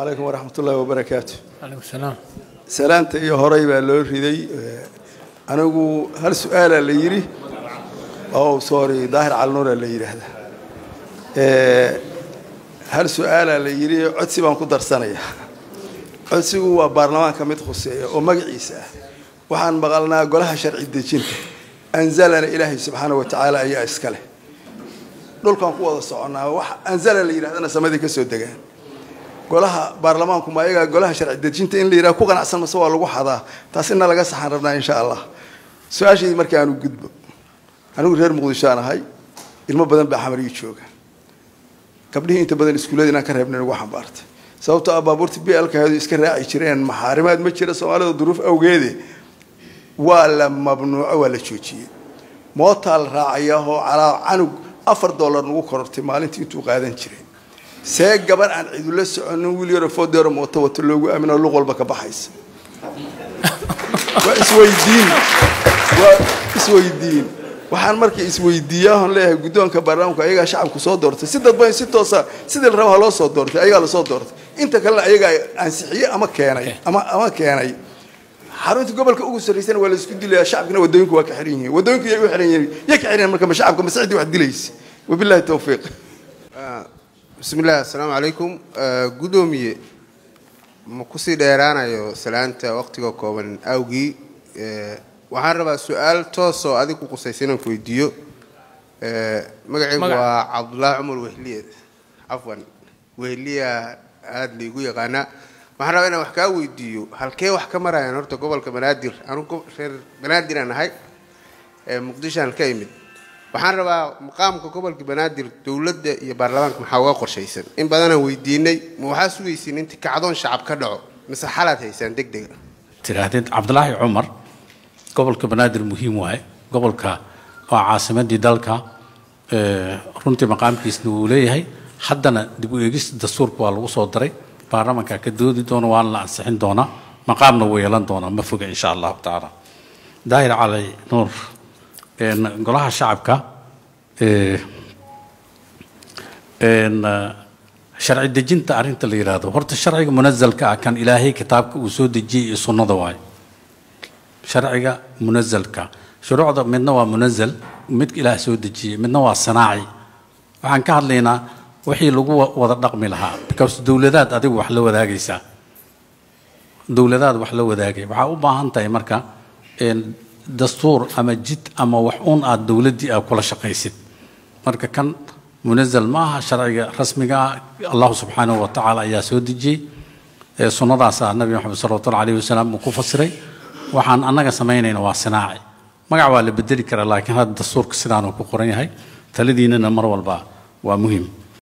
calaykum waraxmatullaahi wabarakaatu salaanta iyo horay baa loo riday. Anigu hal su'aalaa la yidhi. Oo sorry daahir calnuuraa la yidhaahdaa hal su'aalaa la yidhi codsi baan ku darsanaya codsigu waa baarlamaanka mid khuseeya oo magaciisa ah. Waxaan maqalnaa golaha sharci dejinta anzalana ilaahay subxaana wa tacaala ayaa iska leh. Dhulkaan ku wada soconnaa wax anzala la yidhahdana samadii ka soo degaan golaha baarlamaanku ma ayagaa golaha sharci dejinta in la yidhaha ku qanacsan mase waa lagu xadaa. Taas ina laga saxan rabnaa insha allah. Su'aashaydi markii aanu gudbo anigu reer muqdishoaan ahay ilmo badan baa xamar ii jooga. Gabdhihii inta badan iskuullada inaan ka reebna nagu xambaartay. Sababtoo ah baabuurta b lkaadu iska raaci jireen maxaarimaad ma jira soomaalida duruuf awgeede waa la mamnuuco waa la joojiyey. Mootaa la raacayaahoo calaa canug afar dollar nagu korortay maalintii intuu qaadan jiray see gabar aan cidula soconin wiil yaro foodero mooto wato loogu aamino luq walba ka baxaysa. Waa isweydiin. Waa isweydiin. Waxaan markii isweydiiyaahon leeyahay guddoonka baarlamaanku ayagaa shacabku soo doortay. Si dadban si toosa sidii la raba ha loo soo doortay ayagaa la soo doortay. Inta kalena ayagaa ansixiyey ama keenay ama ama keenay. Xarunta gobolka ugu sarraysana waa la isku dilaya shacabkina wadooyinku waa ka xiran yihiin. Wadooyinku yay u xiran yihiin yay ka xiran marka ma shacabka masixdii wax dilaysa. Wabillahi tawfiiq bismi illah assalaamu calaykum guddoomiye ma ku sii dheeraanayo salaanta waqtiga kooban awgii? Waxaan rabaa su'aal toosoo adig ku qusaysa inaan ku weydiiyo magacaygu Magac. waa cabdullaahi cumar wehliye cafwan wehliya aada liigu yaqaanaa. Waxaan rabaa inaan wax kaa weydiiyo halkee wax ka marayaan horta gobolka banaadir anugu reer banaadir aan ahay. Ee muqdishoan ka imid waxaan rabaa maqaamka gobolka banaadir dowladda iyo baarlamaanka maxaa uga qorshaysan? In badanaan weydiinay ma waxaa sugaysiin inti kacdoon shacab ka dhaco mise xalaad haysaan deg dega tidhaahdeen cabdulaahi cumar gobolka banaadir muhiim waaye. Gobolka waa caasimadii dalka runtii maqaamkiisna wuu leeyahay. Haddana dib u eegis dastuurka waa lagu soo daray. Baarlamanka ka doodi doona waana la ansixin doonaa maqaamna wuu yeelan doonaa ma foga insha allahu tacaala. Daahir cali nuur golaha shacabka sharci dejinta arrinta la yidhaahdo horta sharciga munazalka ah kan ilaahay kitaabka uu soo dejiyey iyo sunnada waaye sharciga munazalka shuruucda midna waa munazal mid ilaah soo dejiyey midna waa sanaaci. Waxaan ka hadlaynaa wixii lagu wa- wada dhaqmi lahaa because dowladaad adigu wax la wadaagaysaa dowladaad wax la wadaagay. Waxaa u baahan tahay marka dastuur ama jid ama wax uun aad dowladdii aad kula shaqaysid marka kan munazal ma aha sharciga rasmiga ah allahu subxaanahu wa tacaala ayaa soo dejiyey ee sunnadaasaa nabi maxamed salawatu llahi alayhi wasalaam uu ku fasiray waxaan annaga samaynayna waa sinaaci. Magac waa la bedeli karaa laakiin hadda dastuurka sidaanuu ku qoran yahay taladiinana mar walba waa muhiim